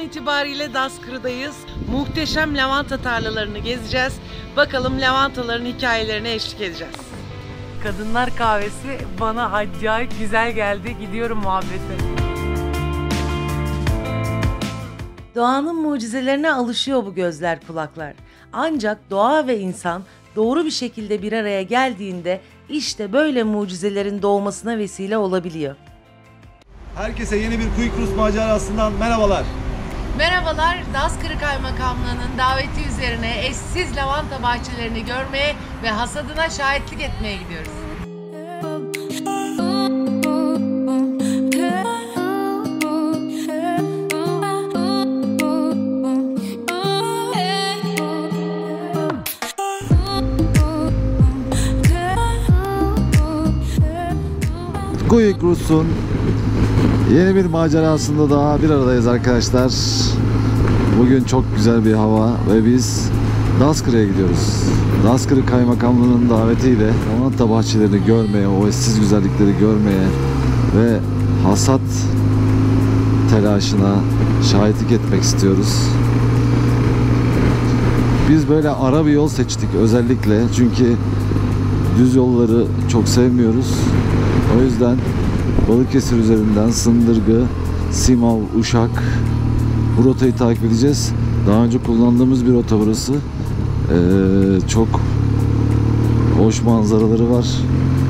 an itibariyle Daskır'dayız. Muhteşem lavanta tarlalarını gezeceğiz. Bakalım lavantaların hikayelerine eşlik edeceğiz. Kadınlar kahvesi bana acayip güzel geldi. Gidiyorum muhabbete. Doğanın mucizelerine alışıyor bu gözler kulaklar. Ancak doğa ve insan doğru bir şekilde bir araya geldiğinde işte böyle mucizelerin doğmasına vesile olabiliyor. Herkese yeni bir Quick Rus macerasından merhabalar. Merhabalar, Daskırı Kaymakamlığı'nın daveti üzerine eşsiz lavanta bahçelerini görmeye ve hasadına şahitlik etmeye gidiyoruz. Quick Rus'un yeni bir macerasında daha bir aradayız arkadaşlar. Bugün çok güzel bir hava ve biz Daskırı'ya gidiyoruz. Daskırı Kaymakamlığı'nın davetiyle lavanta bahçelerini görmeye, o eşsiz güzellikleri görmeye ve hasat telaşına şahitlik etmek istiyoruz. Biz böyle ara bir yol seçtik özellikle çünkü düz yolları çok sevmiyoruz. O yüzden Balıkesir üzerinden Sındırgı, Simav, Uşak bu rotayı takip edeceğiz. Daha önce kullandığımız bir rota burası. Ee, çok hoş manzaraları var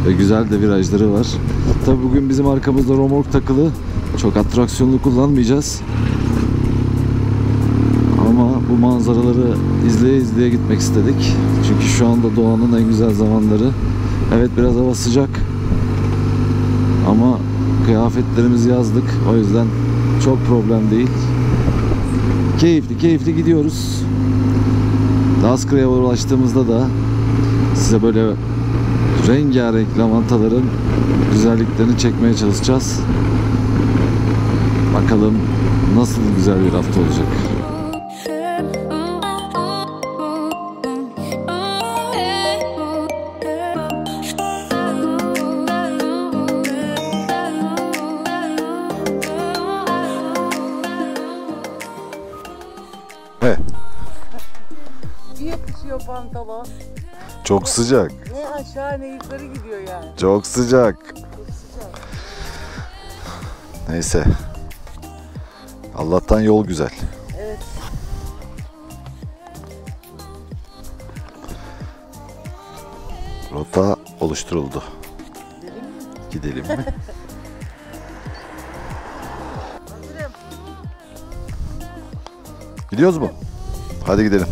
ve güzel de virajları var. Tabi bugün bizim arkamızda romork takılı. Çok atraksiyonlu kullanmayacağız. Ama bu manzaraları izleye izleye gitmek istedik. Çünkü şu anda doğanın en güzel zamanları. Evet biraz hava sıcak. Ama kıyafetlerimizi yazdık. O yüzden çok problem değil. Keyifli keyifli gidiyoruz. Daskıra'ya ulaştığımızda da size böyle rengarenk lavantaların güzelliklerini çekmeye çalışacağız. Bakalım nasıl güzel bir hafta olacak. Çok sıcak. Ne aşağı ne yukarı gidiyor yani. Çok sıcak. Neyse. Allah'tan yol güzel. Evet. Rota oluşturuldu. Gidelim mi? Hazırım. Gidiyoruz mu? Hadi gidelim.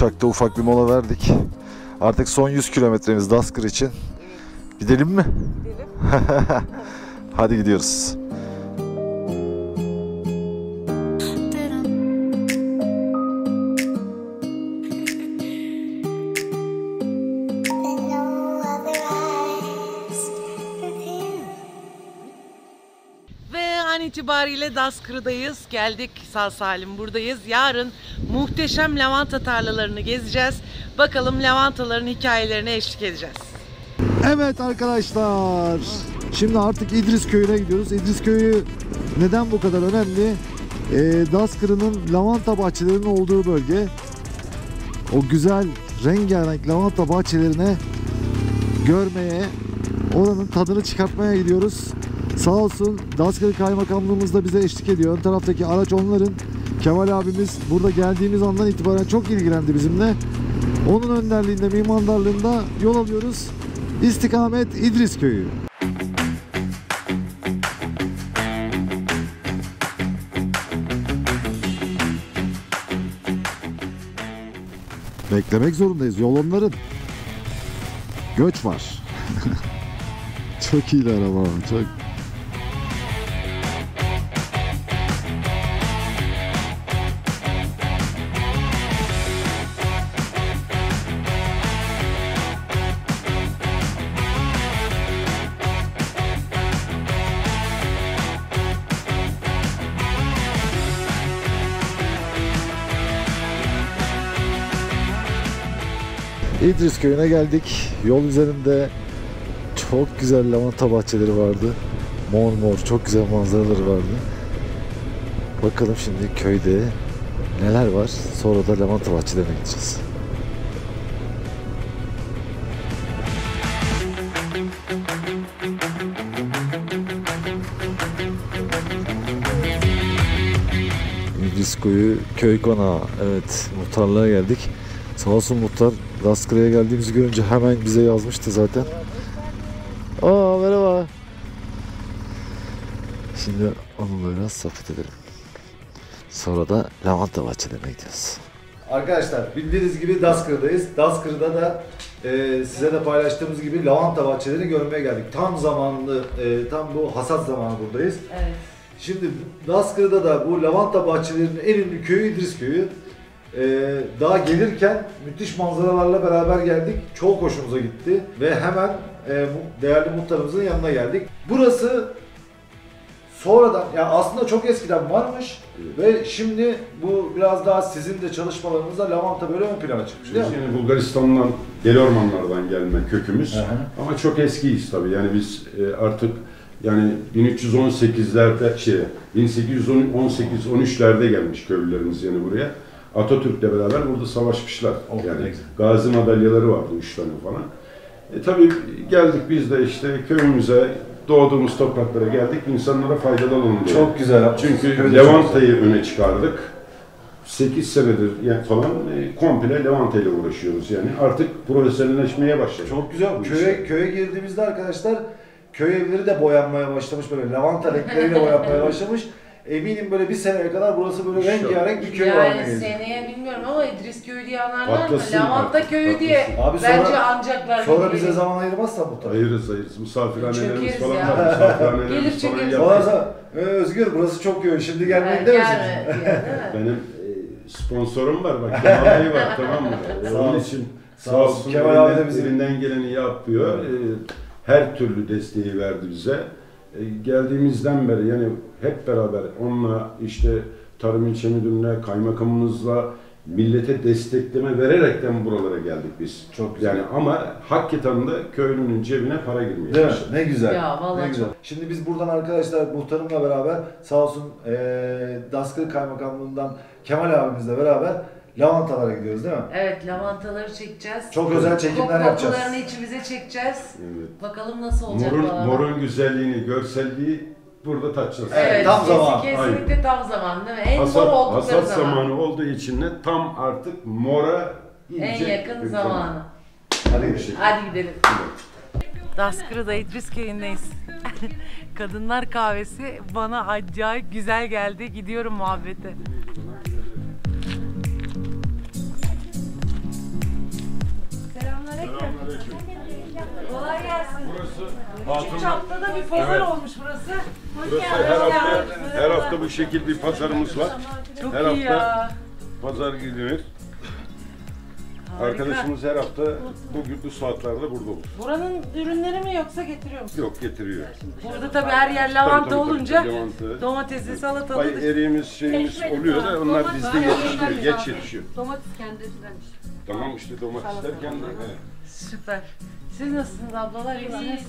Uşak'ta ufak bir mola verdik. Artık son 100 kilometremiz Daskır için. Gidelim mi? Gidelim. Hadi gidiyoruz. Ve an itibariyle Daskırı'dayız. Geldik sağ salim buradayız. Yarın muhteşem lavanta tarlalarını gezeceğiz. Bakalım lavantaların hikayelerine eşlik edeceğiz. Evet arkadaşlar. Şimdi artık İdris Köyü'ne gidiyoruz. İdris Köyü neden bu kadar önemli? Ee, Daskırı'nın lavanta bahçelerinin olduğu bölge. O güzel rengarenk lavanta bahçelerine görmeye, oranın tadını çıkartmaya gidiyoruz. Sağ olsun Daskırı Kaymakamlığımız da bize eşlik ediyor. Ön taraftaki araç onların. Kemal abimiz burada geldiğimiz andan itibaren çok ilgilendi bizimle. Onun önderliğinde, mimarlarlığında yol alıyoruz. İstikamet İdris Köyü. Beklemek zorundayız. Yol onların. Göç var. çok iyi araba. Çok. İdris köyüne geldik. Yol üzerinde çok güzel lavanta bahçeleri vardı. Mor mor çok güzel manzaraları vardı. Bakalım şimdi köyde neler var. Sonra da lavanta bahçelerine gideceğiz. İdris Koyu köy konağı. Evet muhtarlığa geldik. Sağ olsun muhtar Laskıra'ya geldiğimizi görünce hemen bize yazmıştı zaten. Aa merhaba. Şimdi onunla biraz sohbet edelim. Sonra da lavanta bahçelerine gidiyoruz. Arkadaşlar bildiğiniz gibi Daskır'dayız. Daskır'da da e, size de paylaştığımız gibi lavanta bahçelerini görmeye geldik. Tam zamanlı, e, tam bu hasat zamanı buradayız. Evet. Şimdi Daskır'da da bu lavanta bahçelerinin en ünlü köyü İdris Köyü. E, daha gelirken müthiş manzaralarla beraber geldik. Çok hoşumuza gitti ve hemen e, değerli muhtarımızın yanına geldik. Burası sonradan yani aslında çok eskiden varmış ve şimdi bu biraz daha sizin de çalışmalarınızda lavanta böyle ön plana çıkmış değil mi? Yani Bulgaristan'dan, deli ormanlardan gelme kökümüz. Hı. Ama çok eskiyiz tabii. Yani biz e, artık yani 1318'lerde şey 1818-13'lerde gelmiş köylülerimiz yani buraya. Atatürk'le beraber burada savaşmışlar. Oh, yani güzel. gazi madalyaları vardı üç tane falan. E tabii geldik biz de işte köyümüze, doğduğumuz topraklara geldik. insanlara faydalı olalım diye. Çok güzel yapmışsınız. Çünkü Levanta'yı öne çıkardık. 8 senedir yani falan e, komple Levanta ile uğraşıyoruz yani. Artık profesyonelleşmeye başladık. Çok güzel. bu Köye köye girdiğimizde arkadaşlar köy evleri de boyanmaya başlamış böyle lavanta renkleriyle boyanmaya başlamış. Eminim böyle bir seneye kadar burası böyle rengarenk bir köy haline Yani gelecek. seneye bilmiyorum ama İdris Köyü diye anarlar mı? Patlasın Lavanta Köyü diye. Abi sonra- bence ancaklar. Sonra gibi bize gelir. zaman ayırmazsan muhtemelen. Ayırırız ayırırız. Misafirhanelerimiz Çökeriz falan ya. var. Gelir Misafirhanelerimiz falan çökeriz. sonra "Ee, Özgür burası çok köy şimdi gelmek Ha, demesin. gelme diye, değil mi? Benim e, sponsorum var bak Kemal Bey var tamam mı? E, Sağ Onun olsun. için Sağ sağ olsun. olsun Kemal elinden, abi de bizim- elinden geleni yapıyor. E, her türlü desteği verdi bize. E, geldiğimizden beri yani hep beraber onunla işte Tarım İlçe Müdürlüğü'ne, kaymakamımızla millete destekleme vererekten buralara geldik biz. Çok güzel. Yani ama hakikaten de köylünün cebine para girmeye Değil mi? Ne güzel. Ya, vallahi ne güzel. çok- Şimdi biz buradan arkadaşlar muhtarımla beraber sağ olsun eee Daskır Kaymakamlığından Kemal abimizle beraber lavantalara gidiyoruz değil mi? Evet lavantaları çekeceğiz. Çok özel çekimler yapacağız. Kokularını içimize çekeceğiz. Evet. Bakalım nasıl olacak Morun, falan. morun güzelliğini, görselliği burada taçacağız. Evet, Evet, tam zaman. Kesinlikle tam zaman değil mi? En Hasat, mor oldukları hasat zaman. zamanı olduğu için de tam artık mora En yakın zamanı. Hadi Bir gidelim. Hadi gidelim. Daskırı'da İdris köyündeyiz. Kadınlar kahvesi bana acayip güzel geldi. Gidiyorum muhabbete. Kolay gelsin. Üç haftada bir pazar Evet. olmuş burası. Burası her hafta, her hafta bu şekil bir pazarımız var. Çok Her iyi hafta ya. pazar gidilir. Arkadaşımız her hafta bugün bu saatlerde burada olur. Buranın ürünleri mi yoksa getiriyor musun? Yok getiriyor. Burada tabii her yer lavanta Tabii, tabii, tabii, olunca lavanta. domatesli, salatalı. eriğimiz şeyimiz oluyor da onlar bizde yetişmiyor, geç yetişiyor. Domates kendinden işte. Tamam işte domatesler kendi. Evet. Süper. Siz nasılsınız ablalar? İyisiniz?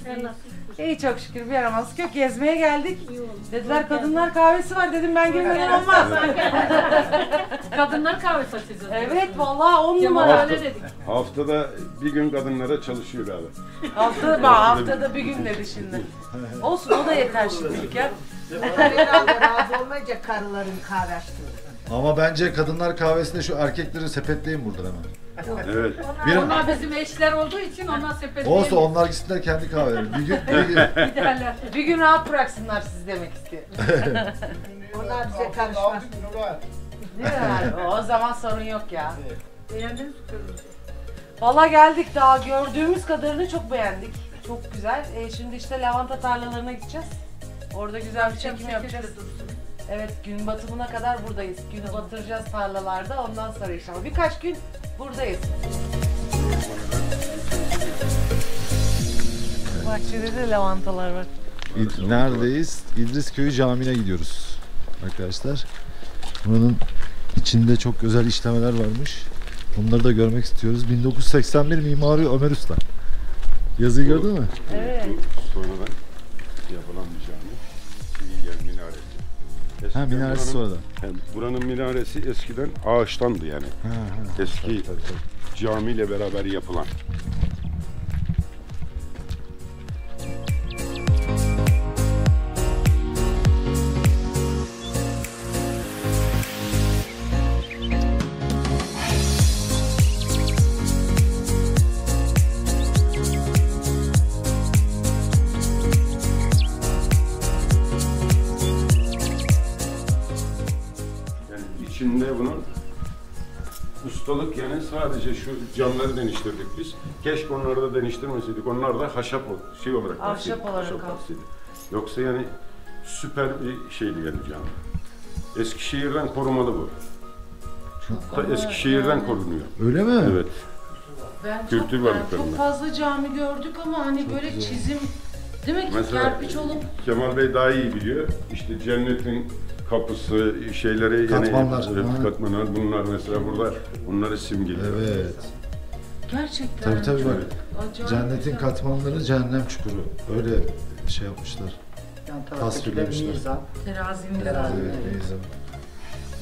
İyi çok şükür bir yaramazlık yok. Gezmeye geldik. Dediler kadınlar kahvesi var dedim ben girmeden olmaz. Kadınlar kahvesi açacağız. evet vallahi on numara. öyle dedik. Haftada bir gün kadınlara çalışıyor abi. Haftada, bak, haftada bir gün dedi şimdi. Olsun o da yeter şimdilik ya. Razı olmayacak karıların kahve açtığını. Ama bence kadınlar kahvesinde şu erkekleri sepetleyin buradan hemen. Evet. Bir, Onlar bizim eşler olduğu için onlar sepet olsa onlar gitsinler kendi kahveleri. Bir gün, bir gün giderler. Bir gün rahat bıraksınlar sizi demek istiyor. Onlar bize karışmaz. Değil mi? O zaman sorun yok ya. Beğendiniz mi? Valla geldik daha gördüğümüz kadarını çok beğendik. Çok güzel. E, şimdi işte lavanta tarlalarına gideceğiz. Orada güzel bir çekim yapacağız. Evet gün batımına kadar buradayız. Günü batıracağız tarlalarda ondan sonra inşallah. Birkaç gün buradayız. Bahçede de lavantalar var. İd- Neredeyiz? İdris Köyü Camii'ne gidiyoruz arkadaşlar. Buranın içinde çok özel işlemeler varmış. Bunları da görmek istiyoruz. 1981 mimari Ömer Usta. Yazıyı gördün mü? Evet. Sonradan yapılan bir cami. Bir yer minaresi. Eskiden Ha minaresi buranın- sonradan. Yani buranın minaresi eskiden ağaçtandı yani. Ha, ha. Eski Tabii, tabii, tabii. camiyle beraber yapılan. Sadece şu camları deniştirdik biz. Keşke onları da deniştirmeseydik. Onlar da haşap ol- şey olarak Ahşap kalsaydı, olarak ahşap kalsın. kalsaydı. Yoksa yani süper bir şeydi yani cami. Eskişehir'den korumalı bu. Ta Eskişehir'den korunuyor. Öyle mi? Evet. Ben Kültür çok, yani varlıklarında. çok fazla cami gördük ama hani böyle çizim değil mi? Mesela Kerpiç olup Kemal Bey daha iyi biliyor. İşte cennetin kapısı, şeyleri Katmanlar, yani ha. katmanlar bunlar mesela burada bunları simgeliyor. Evet. gerçekten Tabii tabii bak. acayip Cennetin güzel. katmanları cehennem çukuru. Öyle şey yapmışlar. Yan Tasvirlemişler. mizan. Terazinin Terazi. Evet, Evet. neyse.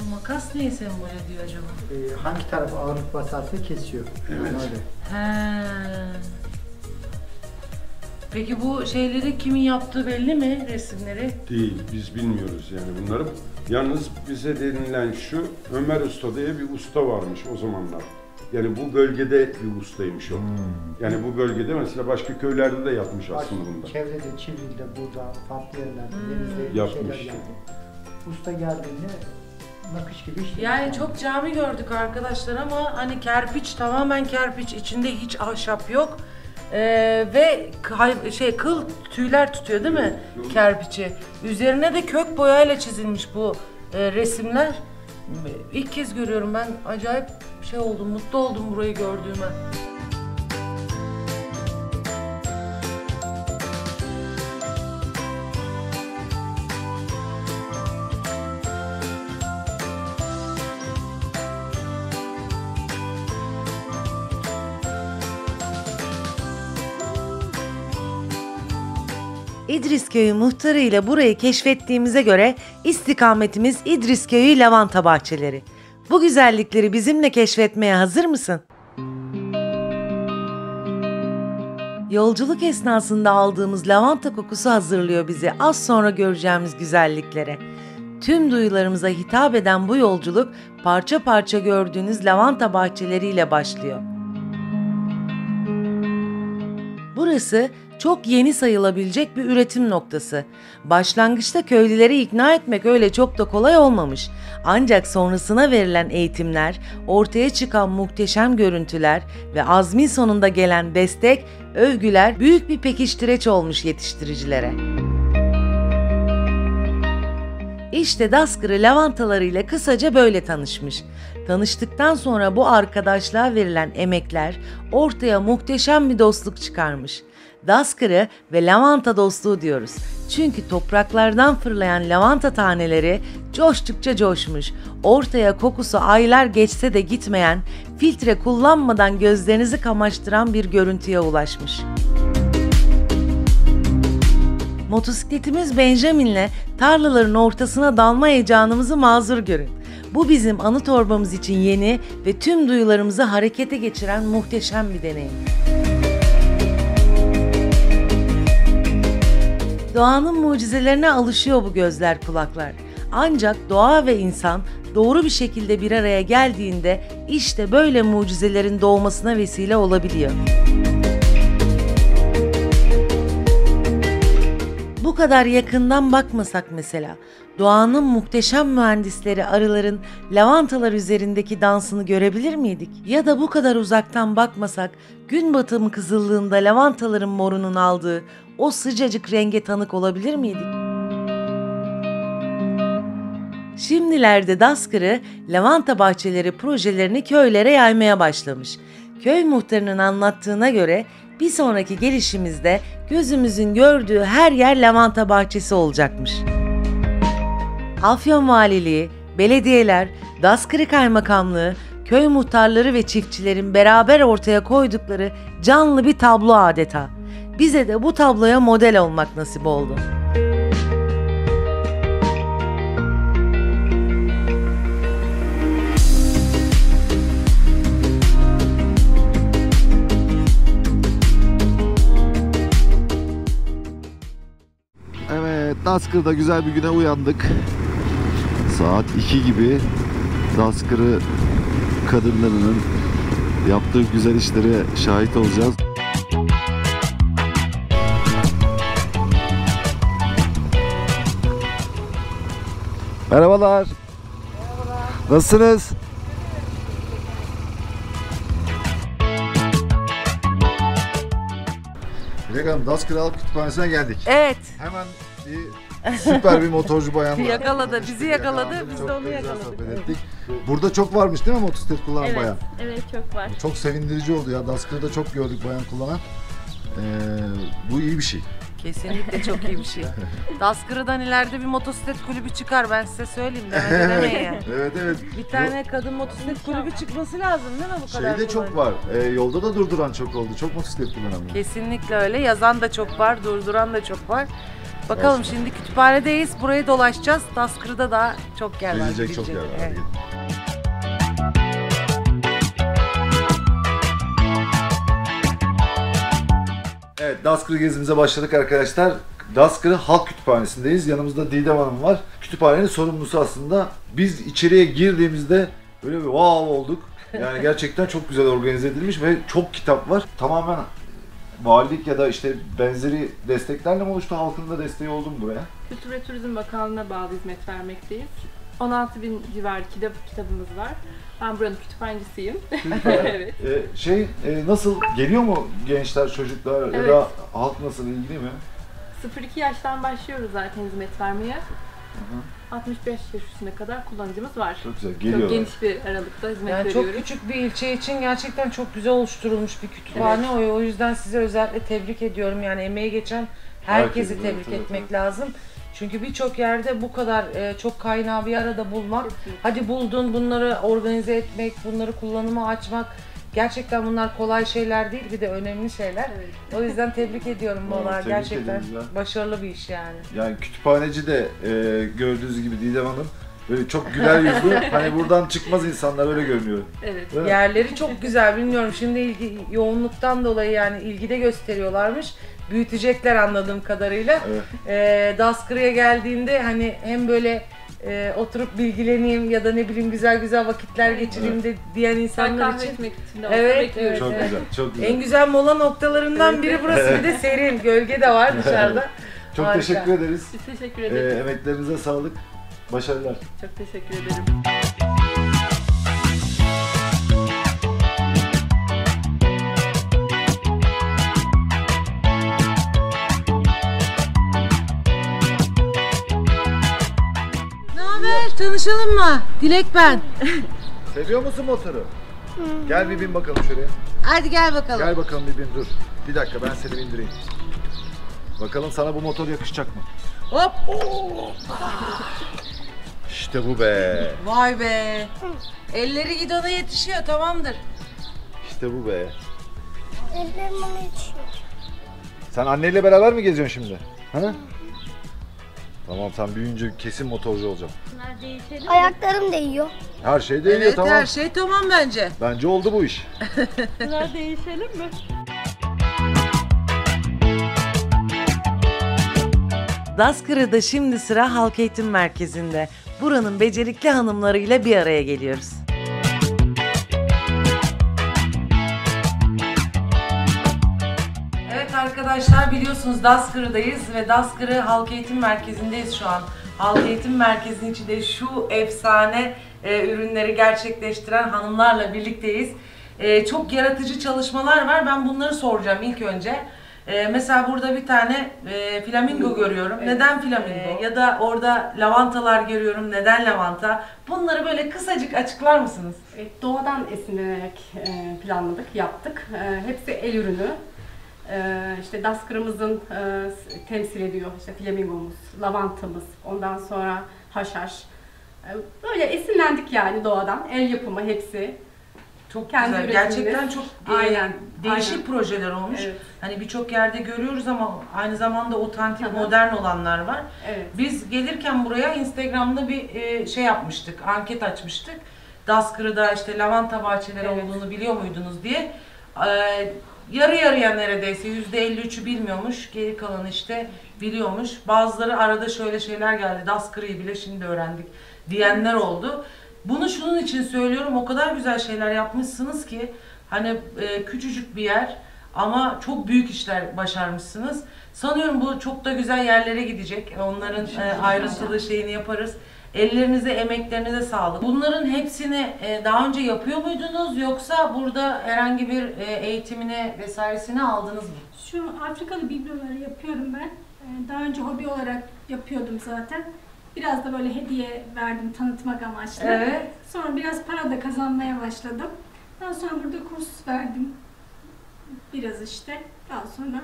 Bu makas neyi sembol ediyor acaba? Ee, hangi taraf ağırlık basarsa kesiyor. Evet. Yani öyle. He. Peki bu şeyleri kimin yaptığı belli mi resimleri? Değil, biz bilmiyoruz yani bunları. Yalnız bize denilen şu, Ömer Usta diye bir usta varmış o zamanlar. Yani bu bölgede bir ustaymış o. Hmm. Yani bu bölgede mesela başka köylerde de yapmış Bak, aslında bunda. Çevrede, Çivril'de, burada, farklı yerlerde, Hmm. denizde Yapmış. şeyler geldi. Usta geldiğinde nakış gibi işlemiş. Yani çok cami gördük arkadaşlar ama hani kerpiç tamamen kerpiç içinde hiç ahşap yok. Ee, ve kay- şey kıl tüyler tutuyor değil mi kerpiçi? Üzerine de kök boyayla çizilmiş bu e, resimler. İlk kez görüyorum ben acayip şey oldum mutlu oldum burayı gördüğüme. İdrisköy'ü muhtarı ile burayı keşfettiğimize göre istikametimiz İdrisköy'ü lavanta bahçeleri. Bu güzellikleri bizimle keşfetmeye hazır mısın? Yolculuk esnasında aldığımız lavanta kokusu hazırlıyor bizi az sonra göreceğimiz güzelliklere. Tüm duyularımıza hitap eden bu yolculuk parça parça gördüğünüz lavanta bahçeleriyle başlıyor. Burası çok yeni sayılabilecek bir üretim noktası. Başlangıçta köylüleri ikna etmek öyle çok da kolay olmamış. Ancak sonrasına verilen eğitimler, ortaya çıkan muhteşem görüntüler ve azmin sonunda gelen destek, övgüler büyük bir pekiştireç olmuş yetiştiricilere. İşte Daskır'ı lavantalarıyla kısaca böyle tanışmış. Tanıştıktan sonra bu arkadaşlığa verilen emekler ortaya muhteşem bir dostluk çıkarmış. Daskır'ı ve lavanta dostluğu diyoruz. Çünkü topraklardan fırlayan lavanta taneleri coştukça coşmuş. Ortaya kokusu aylar geçse de gitmeyen, filtre kullanmadan gözlerinizi kamaştıran bir görüntüye ulaşmış. Motosikletimiz Benjamin'le tarlaların ortasına dalma heyecanımızı mazur görün. Bu bizim anı torbamız için yeni ve tüm duyularımızı harekete geçiren muhteşem bir deneyim. Doğanın mucizelerine alışıyor bu gözler kulaklar. Ancak doğa ve insan doğru bir şekilde bir araya geldiğinde işte böyle mucizelerin doğmasına vesile olabiliyor. Bu kadar yakından bakmasak mesela, doğanın muhteşem mühendisleri arıların lavantalar üzerindeki dansını görebilir miydik? Ya da bu kadar uzaktan bakmasak, gün batımı kızıllığında lavantaların morunun aldığı o sıcacık renge tanık olabilir miydik? Şimdilerde Daskır'ı lavanta bahçeleri projelerini köylere yaymaya başlamış. Köy muhtarının anlattığına göre bir sonraki gelişimizde gözümüzün gördüğü her yer lavanta bahçesi olacakmış. Afyon Valiliği, belediyeler, Daskırı Kaymakamlığı, Köy muhtarları ve çiftçilerin beraber ortaya koydukları canlı bir tablo adeta. Bize de bu tabloya model olmak nasip oldu. Evet, Daskır'da güzel bir güne uyandık. Saat 2 gibi Daskır'ı kadınlarının yaptığı güzel işlere şahit olacağız. Merhabalar. Nasılsınız? Dilek Hanım, Daskır Halk Kütüphanesi'ne geldik. Evet, Hemen bir süper bir motorcu bayan var. Yakaladı, bizi yakaladı, biz de Çok onu güzel yakaladık. sohbet ettik. Burada çok varmış değil mi motosiklet kullanan Evet, bayan? evet çok var. Çok sevindirici oldu ya. Daskır'da çok gördük bayan kullanan. Ee, bu iyi bir şey. Kesinlikle çok iyi bir şey. Daskırı'dan ileride bir motosiklet kulübü çıkar ben size söyleyeyim demeden demeyin. evet evet. Bir tane kadın motosiklet kulübü çıkması lazım değil mi bu kadar? Şeyde çok var. Ee, yolda da durduran çok oldu. Çok motosiklet kullanan var. Kesinlikle öyle. Yazan da çok var, durduran da çok var. Bakalım Olsun. şimdi kütüphanedeyiz. Burayı dolaşacağız. Daskırı'da da çok yer var. Gezilecek çok yer var. Evet. Evet, Daskırı gezimize başladık arkadaşlar. Daskırı Halk Kütüphanesi'ndeyiz. Yanımızda Didem Hanım var. Kütüphanenin sorumlusu aslında. Biz içeriye girdiğimizde böyle bir wow olduk. Yani gerçekten çok güzel organize edilmiş ve çok kitap var. Tamamen valilik ya da işte benzeri desteklerle mi oluştu? Halkın da desteği oldu mu buraya? Kültür ve Turizm Bakanlığı'na bağlı hizmet vermekteyiz. 16 bin civarı kitap, kitabımız var. Ben buranın kütüphanecisiyim. evet. Ee, şey e, nasıl geliyor mu gençler, çocuklar ya Evet. da halk nasıl ilgili mi? 0-2 yaştan başlıyoruz zaten hizmet vermeye. 65 yaş üstüne kadar kullanıcımız var. Çok güzel Çok geliyorlar. geniş bir aralıkta hizmet Yani çok veriyoruz. küçük bir ilçe için gerçekten çok güzel oluşturulmuş bir kütüphane. O, o yüzden size özellikle tebrik ediyorum. Yani emeği geçen herkesi Herkesi, tebrik evet, evet, etmek lazım. Çünkü birçok yerde bu kadar e, çok kaynağı bir arada bulmak, Kesinlikle. hadi buldun bunları organize etmek, bunları kullanıma açmak gerçekten bunlar kolay şeyler değil bir de önemli şeyler. Evet. O yüzden tebrik ediyorum valla tebrik gerçekten başarılı bir iş yani. Yani kütüphaneci de e, gördüğünüz gibi Didem Hanım böyle çok güler yüzlü. hani buradan çıkmız insanlar öyle görünüyor. Evet. Değil? Yerleri çok güzel bilmiyorum şimdi ilgi yoğunluktan dolayı yani ilgide gösteriyorlarmış. Büyütecekler anladığım kadarıyla. Evet. Ee, Daskırı'ya geldiğinde hani hem böyle e, oturup bilgileneyim ya da ne bileyim güzel güzel vakitler geçireyim de diyen insanlar kahve için içmek için de olsa Evet, bekliyoruz. Çok Evet. güzel, çok güzel. en güzel mola noktalarından biri burası. Bir de serin, gölge de var dışarıda. çok harika. teşekkür ederiz. Biz teşekkür E, ederiz. emeklerinize sağlık. Başarılar. Çok teşekkür ederim. Tanışalım mı? Dilek ben. Seviyor musun motoru? Gel bir bin bakalım şuraya. Hadi gel bakalım. Gel bakalım bir bin dur. Bir dakika ben seni bindireyim. Bakalım sana bu motor yakışacak mı? Hop. İşte bu be. Vay be. Elleri gidona yetişiyor tamamdır. İşte bu be. Ellerim bana yetişiyor. Sen anneyle beraber mi geziyorsun şimdi? Ha? Tamam sen büyüyünce kesin motorcu olacaksın. Ayaklarım değiyor. Her şey değiyor Evet tamam. her şey tamam bence. Bence oldu bu iş. Bunlar değişelim mi? Daskırı'da şimdi sıra Halk Eğitim Merkezi'nde. Buranın becerikli hanımlarıyla bir araya geliyoruz. Evet arkadaşlar biliyorsunuz Daskırı'dayız ve Daskırı Halk Eğitim Merkezi'ndeyiz şu an. Halk Eğitim Merkezi'nin içinde şu efsane e, ürünleri gerçekleştiren hanımlarla birlikteyiz. E, çok yaratıcı çalışmalar var. Ben bunları soracağım ilk önce. E, mesela burada bir tane e, flamingo görüyorum. Neden flamingo? ya da orada lavantalar görüyorum. Neden lavanta? Bunları böyle kısacık açıklar mısınız? Evet, doğadan esinlenerek e, planladık, yaptık. E, hepsi el ürünü. E, işte daskırımızın e, s- temsil ediyor. İşte flamingomuz, lavantamız, ondan sonra haşhaş. E, böyle esinlendik yani doğadan. El yapımı hepsi. Çok Kendi güzel. üretimimiz. Gerçekten çok e, Aynen, değişik aynen. projeler olmuş. Evet. Hani birçok yerde görüyoruz ama aynı zamanda otantik, hı. modern olanlar var. Evet. Biz gelirken buraya Instagram'da bir e, şey yapmıştık, anket açmıştık. Daskırı'da işte lavanta bahçeleri Evet. olduğunu biliyor muydunuz diye. Yarı yarıya neredeyse %53'ü bilmiyormuş, geri kalanı işte biliyormuş. Bazıları arada şöyle şeyler geldi, Daskırı'yı bile şimdi öğrendik diyenler oldu. Bunu şunun için söylüyorum, o kadar güzel şeyler yapmışsınız ki hani e, küçücük bir yer ama çok büyük işler başarmışsınız. Sanıyorum bu çok da güzel yerlere gidecek. Onların e, ayrıntılı şeyini yaparız. Ellerinize, emeklerinize sağlık. Bunların hepsini e, daha önce yapıyor muydunuz yoksa burada herhangi bir e, eğitimine vesairesini aldınız mı? Şu Afrikalı bibloları yapıyorum ben. Ee, Daha önce hobi olarak yapıyordum zaten. Biraz da böyle hediye verdim tanıtmak amaçlı. Evet. Sonra biraz para da kazanmaya başladım. Daha sonra burada kurs verdim. Biraz işte. Daha sonra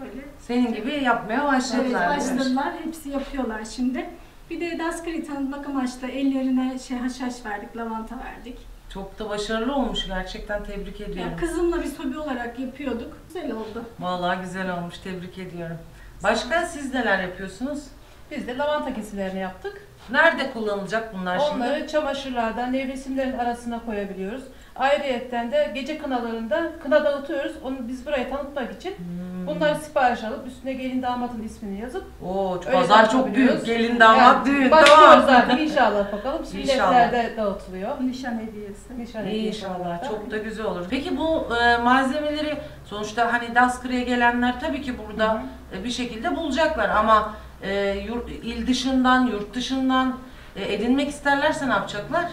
böyle Senin gibi yapmaya evet, başladılar. mi? başladılar. Hepsi yapıyorlar şimdi. Bir de Daskari tanıtmak amaçlı ellerine şey haşhaş verdik, lavanta verdik. Çok da başarılı olmuş gerçekten tebrik ediyorum. Yani kızımla biz hobi olarak yapıyorduk. Güzel oldu. Vallahi güzel olmuş tebrik ediyorum. Başka siz neler yapıyorsunuz? Biz de lavanta kesilerini yaptık. Nerede kullanılacak bunlar şimdi? Onları çamaşırlardan nevresimlerin arasına koyabiliyoruz. Ayrıyetten de gece kınalarında kına dağıtıyoruz. Onu biz buraya tanıtmak için Hmm. bunları sipariş alıp üstüne gelin damatın ismini yazıp Oo, öyle pazar çok büyük. Gelin damat düğün. Başlıyoruz Tamam. artık inşallah bakalım. İnşallah. Biletler de dağıtılıyor. Nişan hediyesi. Nişan hediyesi İnşallah da. çok da güzel olur. Peki bu e, malzemeleri sonuçta hani Daskırı'ya gelenler tabii ki burada e, bir şekilde bulacaklar ama e, yurt, il dışından, yurt dışından e, edinmek isterlerse ne yapacaklar?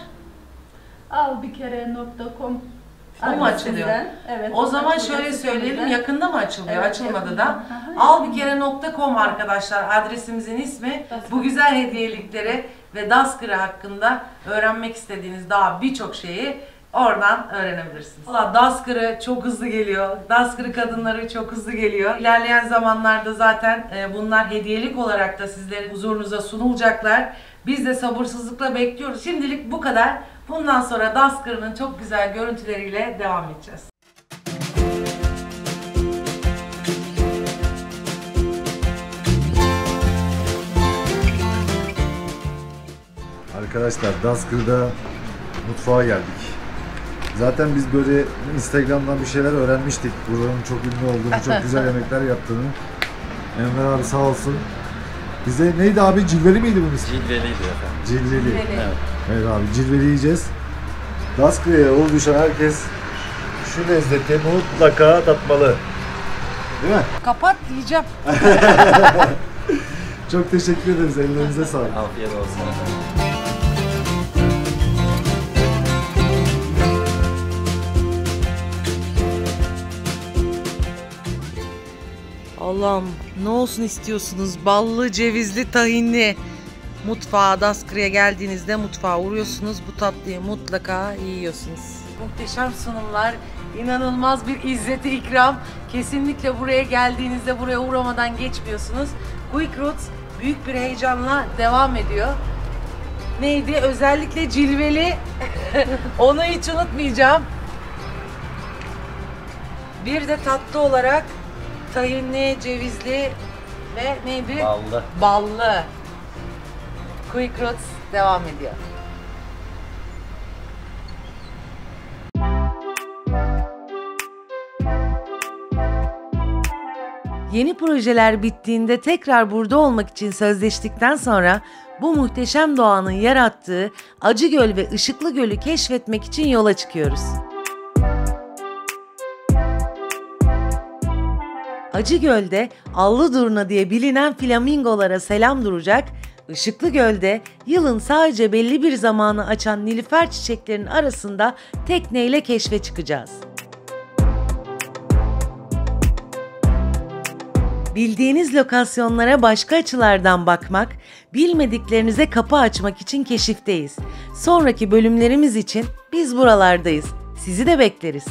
Al bir kere .com O mu açılıyor? Evet. O zaman açılıyor şöyle söyleyelim yakında mı açılıyor? Evet, Açılmadı yakında. da. Aha, Albikere.com arkadaşlar adresimizin ismi. Bu güzel hediyelikleri ve Daskırı hakkında öğrenmek istediğiniz daha birçok şeyi oradan öğrenebilirsiniz. Valla Daskırı çok hızlı geliyor. Daskırı kadınları çok hızlı geliyor. İlerleyen zamanlarda zaten e, bunlar hediyelik olarak da sizlerin huzurunuza sunulacaklar. Biz de sabırsızlıkla bekliyoruz. Şimdilik bu kadar. Bundan sonra Daskırı'nın çok güzel görüntüleriyle devam edeceğiz. Arkadaşlar Daskır'da mutfağa geldik. Zaten biz böyle Instagram'dan bir şeyler öğrenmiştik. Buranın çok ünlü olduğunu, çok güzel yemekler yaptığını. Enver abi sağ olsun. Bize neydi abi? Cilveli miydi bunun ismi? Cilveliydi efendim. Cilveli. Evet. Evet abi cilveli yiyeceğiz. Daskır'a yol düşen herkes şu lezzeti mutlaka tatmalı. Değil mi? Kapat diyeceğim. Çok teşekkür ederiz. Ellerinize sağlık. Afiyet olsun efendim. Allah'ım ne olsun istiyorsunuz? Ballı, cevizli, tahinli. Mutfağa, Daskırı'ya geldiğinizde mutfağa uğruyorsunuz. Bu tatlıyı mutlaka yiyorsunuz. Muhteşem sunumlar, inanılmaz bir izzeti ikram. Kesinlikle buraya geldiğinizde buraya uğramadan geçmiyorsunuz. Quick Roots büyük bir heyecanla devam ediyor. Neydi? Özellikle cilveli. Onu hiç unutmayacağım. Bir de tatlı olarak tahinli, cevizli ve neydi? Ballı. Ballı. Quick Roots devam ediyor. Yeni projeler bittiğinde tekrar burada olmak için sözleştikten sonra bu muhteşem doğanın yarattığı Acıgöl ve Işıklı Göl'ü keşfetmek için yola çıkıyoruz. Acıgöl'de Allı Durna diye bilinen flamingolara selam duracak, Işıklı Göl'de yılın sadece belli bir zamanı açan nilüfer çiçeklerinin arasında tekneyle keşfe çıkacağız. Bildiğiniz lokasyonlara başka açılardan bakmak, bilmediklerinize kapı açmak için keşifteyiz. Sonraki bölümlerimiz için biz buralardayız. Sizi de bekleriz.